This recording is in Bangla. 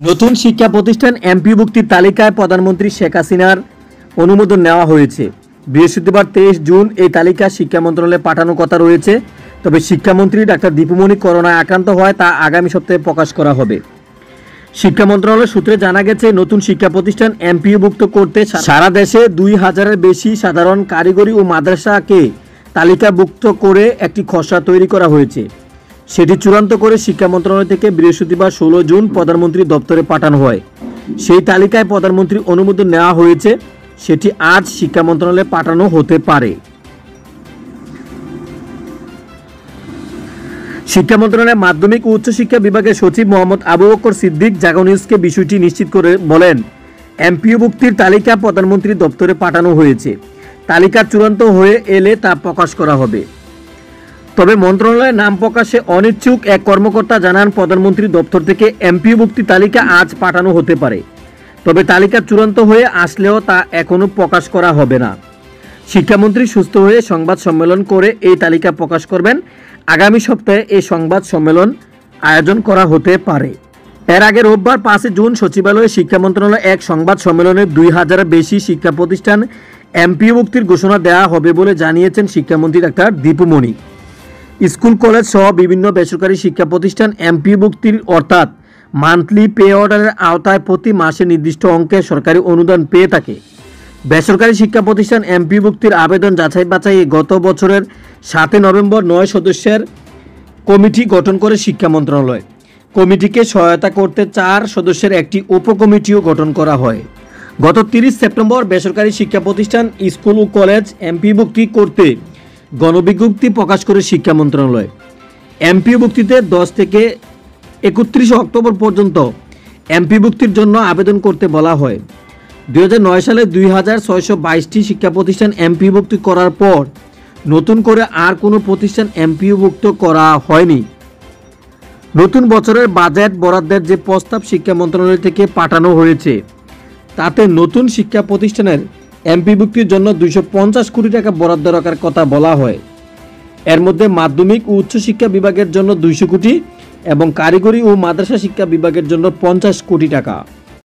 নতুন শিক্ষা প্রতিষ্ঠান এমপিভুক্তির তালিকায় প্রধানমন্ত্রী শেখ হাসিনার অনুমোদন নেওয়া হয়েছে। বৃহস্পতিবার তেইশ জুন এই তালিকা শিক্ষা মন্ত্রণালয়ে পাঠানোর কথা রয়েছে। তবে শিক্ষামন্ত্রী ডাক্তার দীপুমণি করোনায় আক্রান্ত হয় তা আগামী সপ্তাহে প্রকাশ করা হবে। শিক্ষা মন্ত্রণালয় সূত্রে জানা গেছে, নতুন শিক্ষা প্রতিষ্ঠান এমপিওভুক্ত করতে সারা দেশে দুই হাজারের বেশি সাধারণ কারিগরি ও মাদ্রাসাকে তালিকাভুক্ত করে একটি খসড়া তৈরি করা হয়েছে। সেটি চূড়ান্ত করে শিক্ষা মন্ত্রণালয় থেকে বৃহস্পতিবার ষোলো জুন প্রধানমন্ত্রী দপ্তরে পাঠানো হয়। সেই তালিকায় প্রধানমন্ত্রীর অনুমোদন নেওয়া হয়েছে, সেটি আজ শিক্ষা মন্ত্রণালয়ে পাঠানো হতে পারে। শিক্ষা মন্ত্রণালয়ের মাধ্যমিক ও উচ্চশিক্ষা বিভাগের সচিব মোহাম্মদ আবু বকর সিদ্দিক জাগো নিউজকে বিষয়টি নিশ্চিত করে বলেন এমপিওভুক্তির তালিকা প্রধানমন্ত্রী দপ্তরে পাঠানো হয়েছে। তালিকা চূড়ান্ত হয়ে এলে তা প্রকাশ করা হবে। তবে মন্ত্রণালয়ের নাম প্রকাশে অনিচ্ছুক এক কর্মকর্তা জানান প্রধানমন্ত্রীর দপ্তর থেকে এমপিওভুক্তি তালিকা আজ পাঠানো হতে পারে। তবে তালিকা চূড়ান্ত হয়ে আসলেও তা এখনও প্রকাশ করা হবে না। শিক্ষামন্ত্রী সুস্থ হয়ে সংবাদ সম্মেলন করে এই তালিকা প্রকাশ করবেন। আগামী সপ্তাহে এই সংবাদ সম্মেলন আয়োজন করা হতে পারে। এর আগে রোববার পাঁচই জুন সচিবালয়ে শিক্ষা মন্ত্রণালয় এক সংবাদ সম্মেলনে দুই হাজারের বেশি শিক্ষা প্রতিষ্ঠান এমপিও মুক্তির ঘোষণা দেওয়া হবে বলে জানিয়েছেন শিক্ষামন্ত্রী ডাক্তার দীপুমণি স্কুল, কলেজ সহ বিভিন্ন বেসরকারি শিক্ষা প্রতিষ্ঠান এমপি এমপিভুক্তির অর্থাৎ মান্থলি পে অর্ডারের আওতায় প্রতি মাসে নির্দিষ্ট অঙ্কে সরকারি অনুদান পেয়ে থাকে। বেসরকারি শিক্ষা প্রতিষ্ঠান এমপি এমপিভুক্তির আবেদন যাচাই বাছাই গত বছরের সাতই নভেম্বর নয় সদস্যের কমিটি গঠন করে শিক্ষা মন্ত্রণালয়। কমিটিকে সহায়তা করতে চার সদস্যের একটি উপকমিটিও গঠন করা হয়। গত তিরিশ সেপ্টেম্বর বেসরকারি শিক্ষা প্রতিষ্ঠান স্কুল ও কলেজ এমপি এমপিভুক্তি করতে গণবিজ্ঞপ্তি প্রকাশ করে শিক্ষা মন্ত্রণালয়। এমপিভুক্তিতে দশ থেকে একত্রিশে অক্টোবর পর্যন্ত এমপিভুক্তির জন্য আবেদন করতে বলা হয়। দু হাজার নয় সালে দুই হাজার ছয়শো বাইশটি শিক্ষা প্রতিষ্ঠান এমপিভুক্তি করার পর নতুন করে আর কোনো প্রতিষ্ঠান এমপিওভুক্ত করা হয়নি। নতুন বছরের বাজেট বরাদ্দের যে প্রস্তাব শিক্ষা মন্ত্রণালয় থেকে পাঠানো হয়েছে, তাতে নতুন শিক্ষা প্রতিষ্ঠানের এমপিভুক্তির জন্য দুইশো পঞ্চাশ কোটি টাকা বরাদ্দ রাখার কথা বলা হয়। এর মধ্যে মাধ্যমিক ও উচ্চশিক্ষা বিভাগের জন্য দুইশো কোটি এবং কারিগরি ও মাদ্রাসা শিক্ষা বিভাগের জন্য পঞ্চাশ কোটি টাকা।